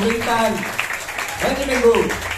Convite time. Benjamin Move.